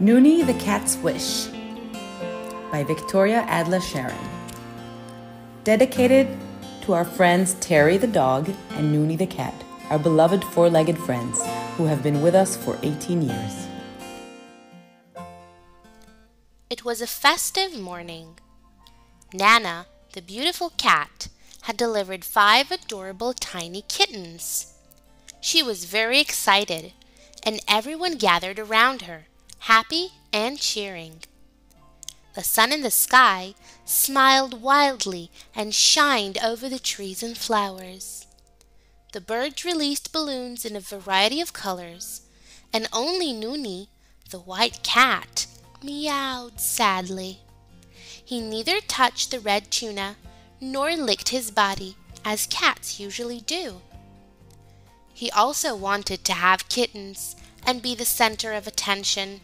Nooni the Cat's Wish by Victoria Adler Sharon. Dedicated to our friends Terry the dog and Nooni the cat, our beloved four legged friends who have been with us for 18 years. It was a festive morning. Nana, the beautiful cat, had delivered five adorable tiny kittens. She was very excited, and everyone gathered around her, happy and cheering. The sun in the sky smiled wildly and shined over the trees and flowers. The birds released balloons in a variety of colors, and only Nooni, the white cat, meowed sadly. He neither touched the red tuna nor licked his body, as cats usually do. He also wanted to have kittens and be the center of attention,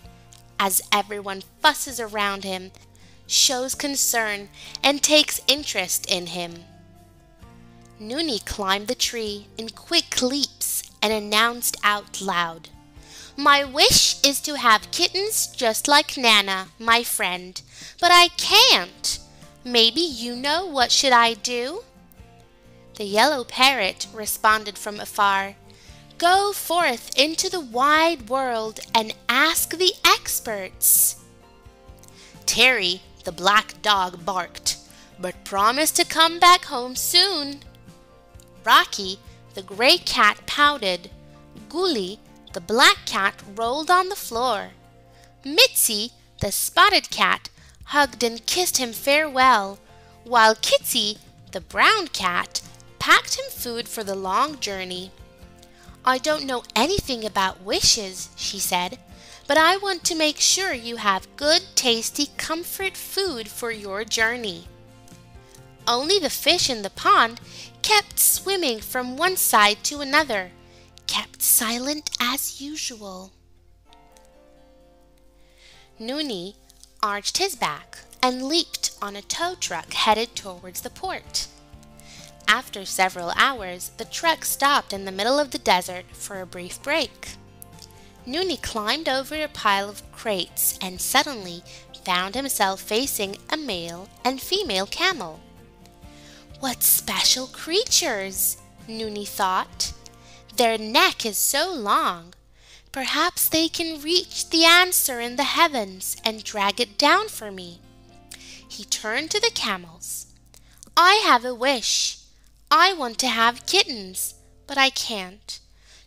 as everyone fusses around him, shows concern, and takes interest in him. Nooni climbed the tree in quick leaps and announced out loud, My wish is to have kittens just like Nana, my friend, but I can't. Maybe you know what should I do? The yellow parrot responded from afar, Go forth into the wide world and ask the experts. Terry, the black dog, barked, but promised to come back home soon. Rocky, the gray cat, pouted. Gully, the black cat, rolled on the floor. Mitzi, the spotted cat, hugged and kissed him farewell, while Kitsy, the brown cat, packed him food for the long journey. I don't know anything about wishes, she said, but I want to make sure you have good, tasty, comfort food for your journey. Only the fish in the pond kept swimming from one side to another, kept silent as usual. Nooni arched his back and leaped on a tow truck headed towards the port. After several hours, the truck stopped in the middle of the desert for a brief break. Nooni climbed over a pile of crates and suddenly found himself facing a male and female camel. What special creatures, Nooni thought. Their neck is so long. Perhaps they can reach the answer in the heavens and drag it down for me. He turned to the camels. I have a wish. I want to have kittens, but I can't.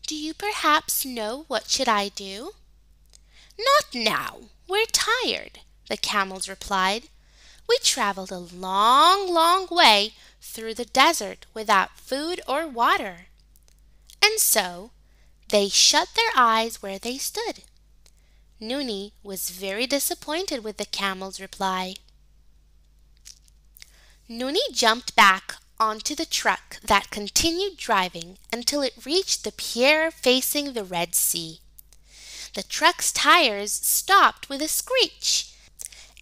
Do you perhaps know what should I do? Not now. We're tired, the camels replied. We traveled a long, long way through the desert without food or water. And so they shut their eyes where they stood. Nooni was very disappointed with the camel's reply. Nooni jumped back onto the truck that continued driving until it reached the pier facing the Red Sea. The truck's tires stopped with a screech,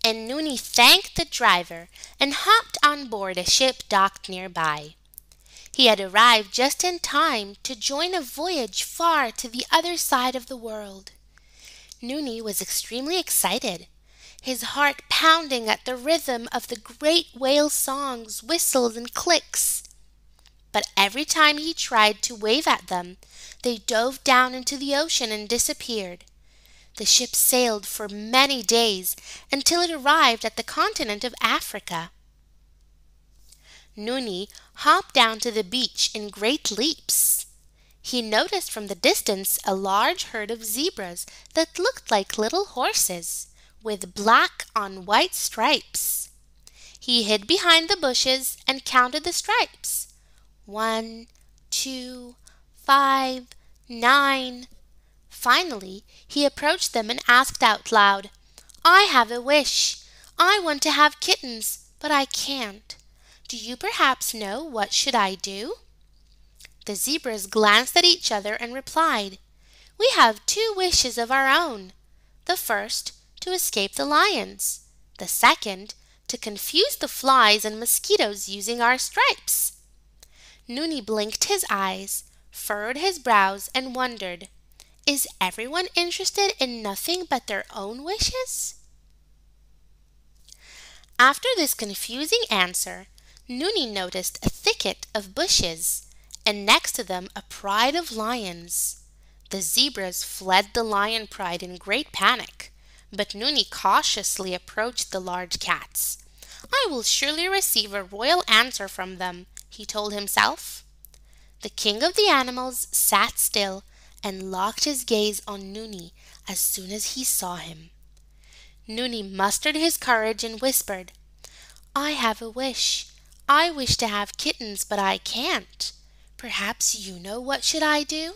and Nooni thanked the driver and hopped on board a ship docked nearby. He had arrived just in time to join a voyage far to the other side of the world. Nooni was extremely excited his heart pounding at the rhythm of the great whale songs, whistles, and clicks. But every time he tried to wave at them, they dove down into the ocean and disappeared. The ship sailed for many days until it arrived at the continent of Africa. Nooni hopped down to the beach in great leaps. He noticed from the distance a large herd of zebras that looked like little horses with black on white stripes. He hid behind the bushes and counted the stripes. One, two, five, nine. Finally, he approached them and asked out loud, I have a wish. I want to have kittens, but I can't. Do you perhaps know what should I do? The zebras glanced at each other and replied, We have two wishes of our own. The first to escape the lions. The second, to confuse the flies and mosquitoes using our stripes. Nooni blinked his eyes, furrowed his brows, and wondered, Is everyone interested in nothing but their own wishes? After this confusing answer, Nooni noticed a thicket of bushes, and next to them a pride of lions. The zebras fled the lion pride in great panic, but Nooni cautiously approached the large cats. I will surely receive a royal answer from them, he told himself. The king of the animals sat still and locked his gaze on Nooni as soon as he saw him. Nooni mustered his courage and whispered, I have a wish. I wish to have kittens, but I can't. Perhaps you know what should I do?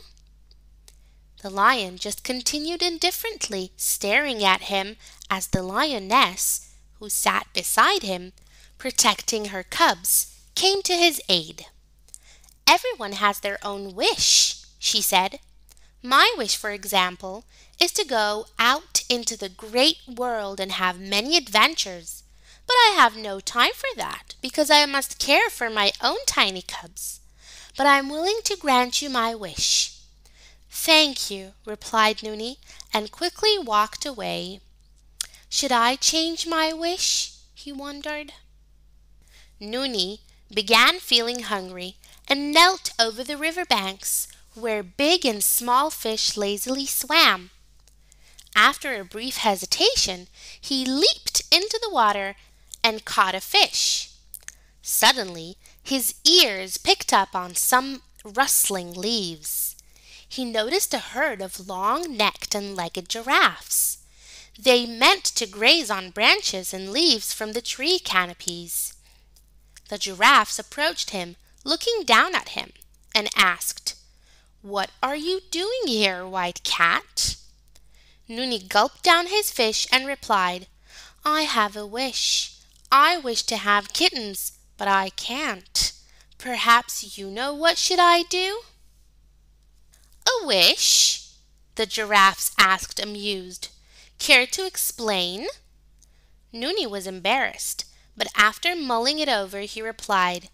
The lion just continued indifferently staring at him as the lioness, who sat beside him, protecting her cubs, came to his aid. Everyone has their own wish, she said. My wish, for example, is to go out into the great world and have many adventures. But I have no time for that because I must care for my own tiny cubs. But I am willing to grant you my wish. Thank you, replied Nooni, and quickly walked away. Should I change my wish? he wondered. Nooni began feeling hungry and knelt over the river banks where big and small fish lazily swam. After a brief hesitation, he leaped into the water and caught a fish. Suddenly, his ears picked up on some rustling leaves. He noticed a herd of long necked and legged giraffes. They meant to graze on branches and leaves from the tree canopies. The giraffes approached him, looking down at him, and asked, What are you doing here, white cat? Nooni gulped down his fish and replied, I have a wish. I wish to have kittens, but I can't. Perhaps you know what should I do? A wish? The giraffes asked, amused. Care to explain? Nooni was embarrassed, but after mulling it over, he replied,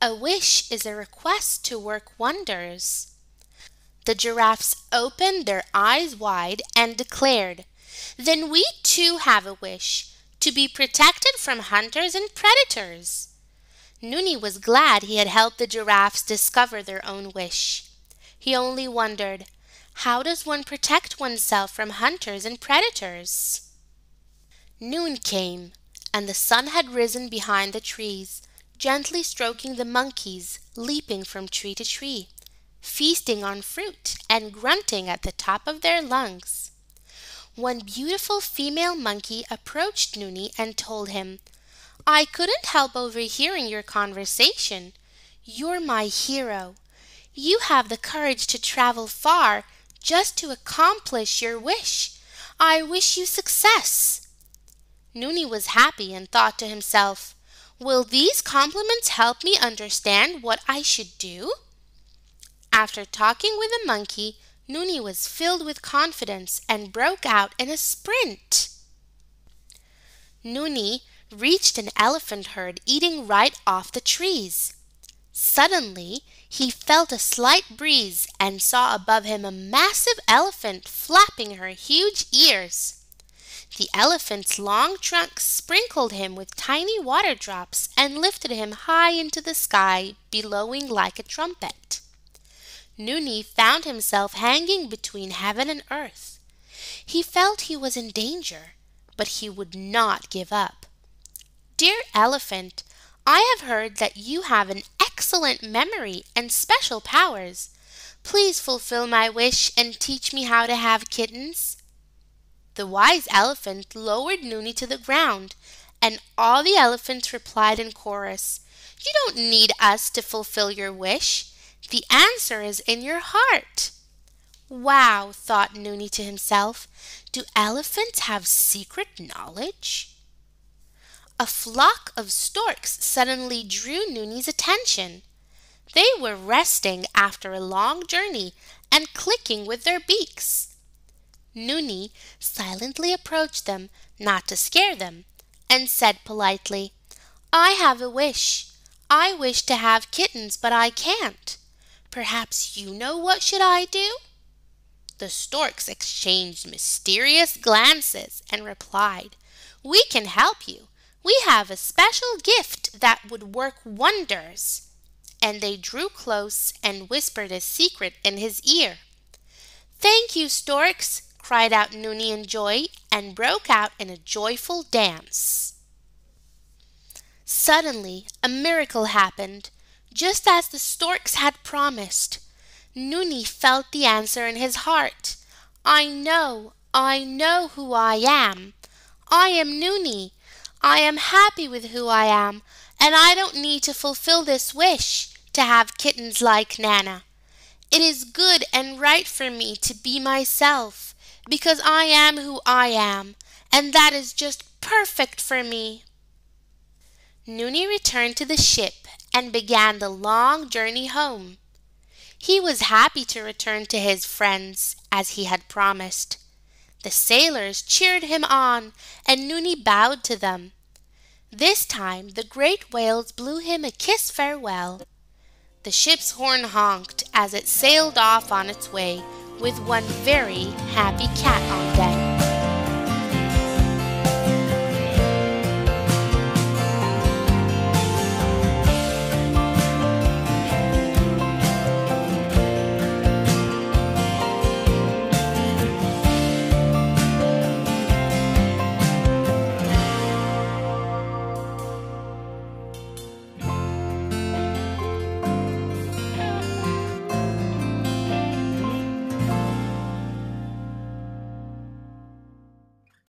A wish is a request to work wonders. The giraffes opened their eyes wide and declared, Then we too have a wish to be protected from hunters and predators. Nooni was glad he had helped the giraffes discover their own wish. He only wondered, how does one protect oneself from hunters and predators? Noon came, and the sun had risen behind the trees, gently stroking the monkeys leaping from tree to tree, feasting on fruit and grunting at the top of their lungs. One beautiful female monkey approached Nooni and told him, I couldn't help overhearing your conversation. You're my hero. You have the courage to travel far just to accomplish your wish. I wish you success. Nooni was happy and thought to himself, Will these compliments help me understand what I should do? After talking with the monkey, Nooni was filled with confidence and broke out in a sprint. Nooni reached an elephant herd eating right off the trees. Suddenly, he felt a slight breeze and saw above him a massive elephant flapping her huge ears. The elephant's long trunk sprinkled him with tiny water drops and lifted him high into the sky, billowing like a trumpet. Nooni found himself hanging between heaven and earth. He felt he was in danger, but he would not give up. Dear Elephant, I have heard that you have an excellent memory and special powers. Please fulfill my wish and teach me how to have kittens. The wise elephant lowered Nooni to the ground, and all the elephants replied in chorus, You don't need us to fulfill your wish. The answer is in your heart. Wow, thought Nooni to himself, do elephants have secret knowledge? A flock of storks suddenly drew Nooni's attention. They were resting after a long journey and clicking with their beaks. Nooni silently approached them, not to scare them, and said politely, I have a wish. I wish to have kittens, but I can't. Perhaps you know what should I do? The storks exchanged mysterious glances and replied, We can help you. We have a special gift that would work wonders. And they drew close and whispered a secret in his ear. Thank you, storks, cried out Nooni in joy and broke out in a joyful dance. Suddenly a miracle happened, just as the storks had promised. Nooni felt the answer in his heart. I know, I know who I am. I am Nooni. I am happy with who I am, and I don't need to fulfill this wish to have kittens like Nana. It is good and right for me to be myself, because I am who I am, and that is just perfect for me. Nooni returned to the ship and began the long journey home. He was happy to return to his friends as he had promised. The sailors cheered him on, and Nooni bowed to them. This time the great whales blew him a kiss farewell. The ship's horn honked as it sailed off on its way with one very happy cat on deck.